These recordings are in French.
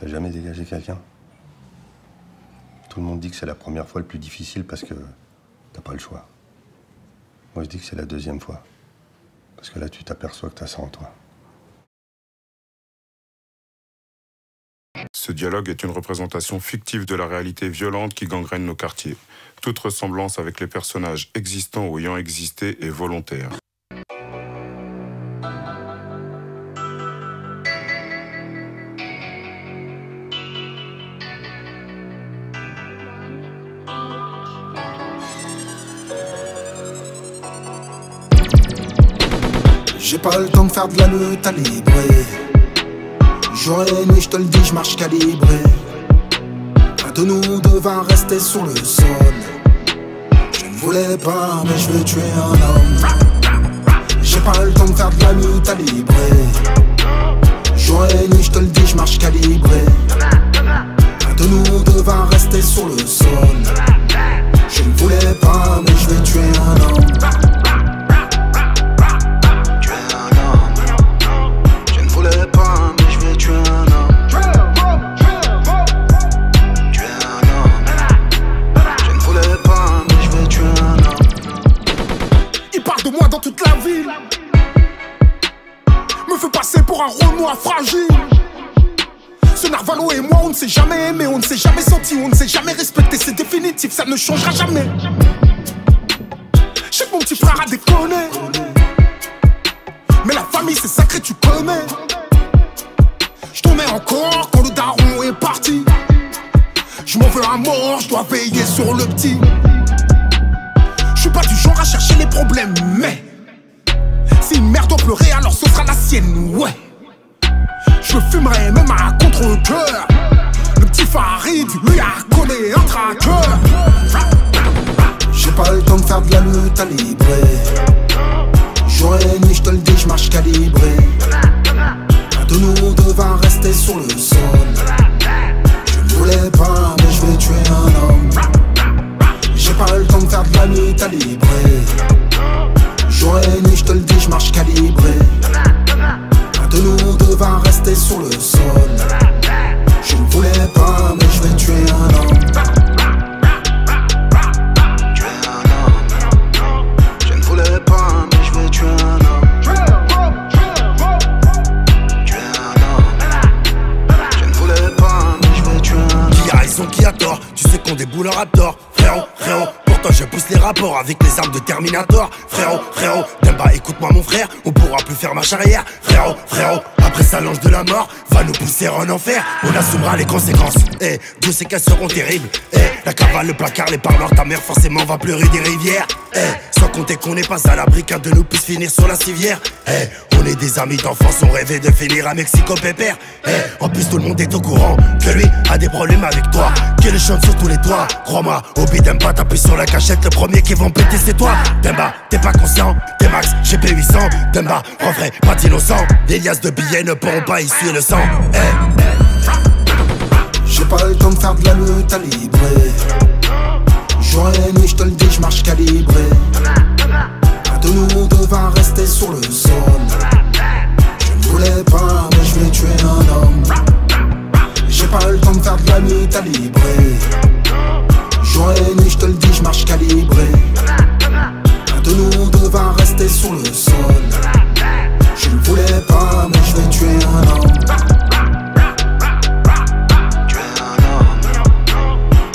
T'as jamais dégagé quelqu'un? Tout le monde dit que c'est la première fois le plus difficile parce que t'as pas le choix. Moi, je dis que c'est la deuxième fois. Parce que là, tu t'aperçois que t'as ça en toi. Ce dialogue est une représentation fictive de la réalité violente qui gangrène nos quartiers. Toute ressemblance avec les personnages existants ou ayant existé est volontaire. J'ai pas le temps de faire de la lutte à librer. Nuit, je te le dis, je marche calibré. Un de nous devant rester sur le sol. Je ne voulais pas, mais je veux tuer un homme. J'ai pas le temps de faire de la lutte à librer. Nuit, je te le dis, je marche calibré. Pour un Renoir fragile. Ce Narvalo et moi, on ne s'est jamais aimé, on ne s'est jamais senti, on ne s'est jamais respecté. C'est définitif, ça ne changera jamais. Je sais que mon petit frère a déconné. Mais la famille, c'est sacré, tu connais. Je mets encore quand le daron est parti. Je m'en veux à mort, je dois veiller sur le petit. Je suis pas du genre à chercher les problèmes, mais si une mère doit pleurer, alors ce sera la sienne, ouais. Je fumerai même à contre-coeur. Le petit Farid, lui a collé un traqueur. J'ai pas le temps de faire de la lutte à et nuit, je te le dis, je marche calibré. De nous devant rester sur le sol. Je voulais déboule un raptor Frérot, frérot Pourtant je pousse les rapports avec les armes de Terminator. Frérot, frérot Demba écoute-moi mon frère On pourra plus faire marche arrière. Frérot, frérot Après ça l'ange de la mort Va nous pousser en enfer. On assumera les conséquences. Eh, Dieu sait qu'elles seront terribles. Eh, la cavale, le placard, les parleurs Ta mère forcément va pleurer des rivières. Eh, sans compter qu'on n'est pas à l'abri qu'un de nous puisse finir sur la civière. Eh, des amis d'enfance On rêvait de finir à Mexico pépère. Eh, en plus tout le monde est au courant Que lui a des problèmes avec toi. Qu'il chante sur tous les toits Crois-moi, Obi Demba t'appuies sur la cachette Le premier qui vont péter c'est toi. Demba, t'es pas conscient T'es max, GP 800 Demba, refrais, pas d'innocent. Des liasses de billets ne pourront pas essuyer le sang. Eh, J'ai pas le temps de faire de la lutte à et je te le dis, je marche calibré. De nous devant rester sur le Jour et nuit, je te le dis, je marche calibré. Un de nous devant rester sur le sol. Je ne voulais pas, mais je vais tuer un homme. Tuer un homme.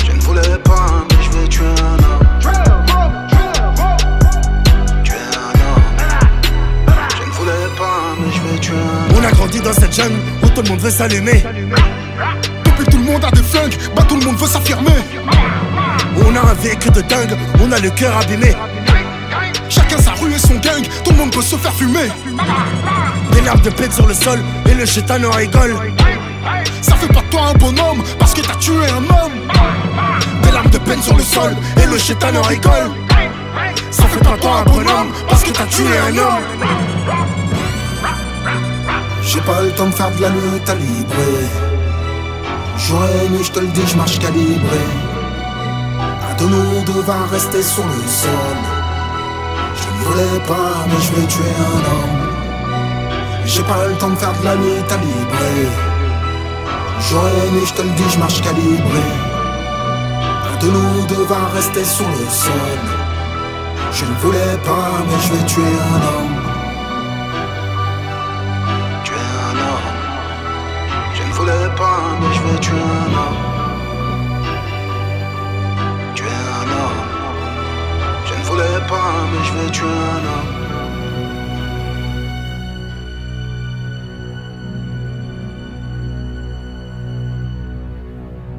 Je ne voulais pas, mais je vais tuer un homme. Tuer un homme. Je ne voulais pas, mais je vais tuer un homme. On a grandi dans cette jungle Où tout le monde veut s'allumer le monde a des flingues, bah tout le monde veut s'affirmer. On a un vécu de dingue On a le cœur abîmé Chacun sa rue et son gang, tout le monde peut se faire fumer. Des larmes de plaide sur le sol Et le chétan en rigole Ça fait pas de toi un bonhomme, parce que t'as tué un homme. Des larmes de peine sur le sol, Et le chétan en rigole ça fait pas de toi un bonhomme, parce que t'as tué un homme. J'ai pas le temps de faire de la lutte. Jour et nuit, je te le dis, je marche calibré. Un de nous devant rester sur le sol. Je ne voulais pas, mais je vais tuer un homme. J'ai pas le temps de faire de la lutte à aimé, je te le dis, je marche calibré. Un de nous devant rester sur le sol. Je ne voulais pas, mais je vais tuer un homme. Voulais pas, mais je vais tuer un homme. Tuer un homme. Je ne voulais pas, mais je vais tuer un homme.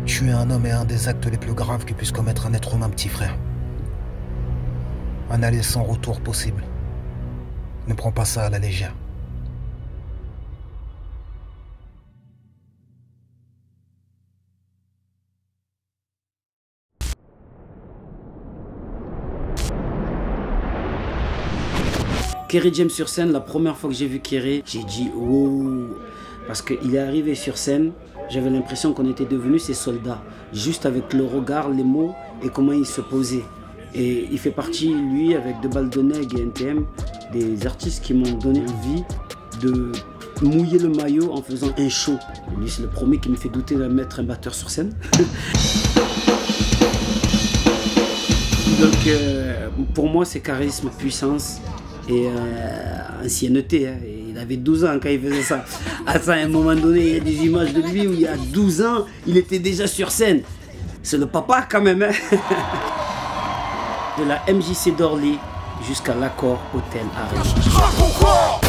Tuer un homme est un des actes les plus graves que puisse commettre un être humain, petit frère. Un aller sans retour possible. Ne prends pas ça à la légère. Kerry James sur scène, la première fois que j'ai vu Kerry, j'ai dit wow. Parce qu'il est arrivé sur scène, j'avais l'impression qu'on était devenus ses soldats. Juste avec le regard, les mots et comment il se posait. Et il fait partie, lui, avec De Baldoneg et NTM, des artistes qui m'ont donné envie de mouiller le maillot en faisant un show. Lui, c'est le premier qui me fait douter de mettre un batteur sur scène. Donc, euh, pour moi, c'est charisme, puissance et euh, ancienneté. hein. Il avait 12 ans quand il faisait ça. À ça, à un moment donné, il y a des images de lui où il y a 12 ans, il était déjà sur scène. C'est le papa quand même. hein. De la MJC d'Orly jusqu'à l'accord Hôtel. Pourquoi